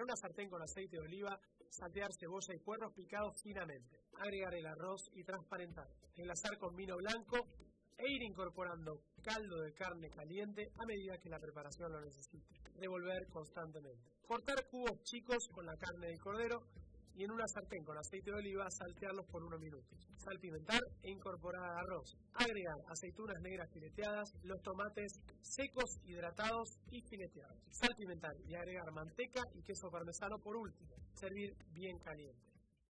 En una sartén con aceite de oliva, saltear cebolla y puerros picados finamente. Agregar el arroz y transparentar. Enlazar con vino blanco e ir incorporando caldo de carne caliente a medida que la preparación lo necesite. Revolver constantemente. Cortar cubos chicos con la carne del cordero y en una sartén con aceite de oliva saltearlos por unos minutos. Salpimentar e incorporar al arroz. Agregar aceitunas negras fileteadas, los tomates secos, hidratados y fileteados. Salpimentar y agregar manteca y queso parmesano por último. Servir bien caliente.